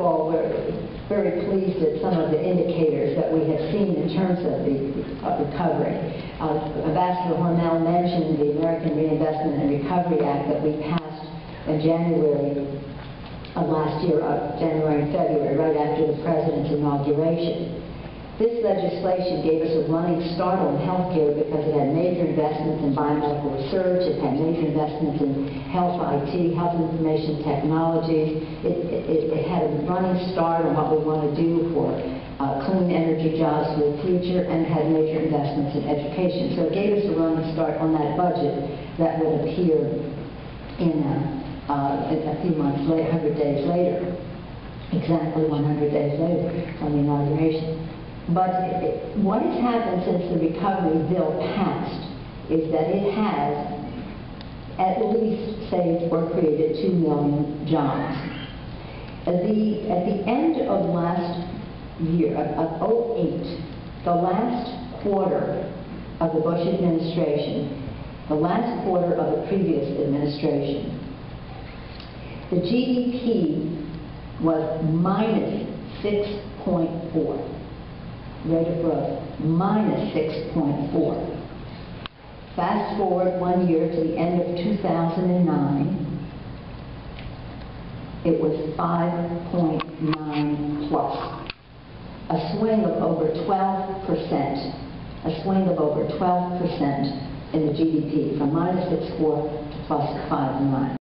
all, we're very pleased at some of the indicators that we have seen in terms of the of recovery. Uh, Ambassador Hormel mentioned the American Reinvestment and Recovery Act that we passed in January of last year, January and February, right after the president's inauguration. This legislation gave us a running start on healthcare because it had major investments in biomedical research, it had major investments in health IT, health information technologies. It, it, it had a running start on what we want to do for uh, clean energy jobs for the future, and had major investments in education. So it gave us a running start on that budget that would appear in uh, uh, a few months later, 100 days later, exactly 100 days later from the inauguration. But it- what has happened since the recovery bill passed is that it has at least saved or created 2 million jobs. At the, at the end of last year, of of '08, the last quarter of the Bush administration, the last quarter of the previous administration, the GDP was minus 6.4 rate of growth, minus 6.4. Fast forward one year to the end of 2009, it was 5.9 plus. A swing of over 12%, a swing of over 12% in the GDP, from minus 6.4 to plus 5.9.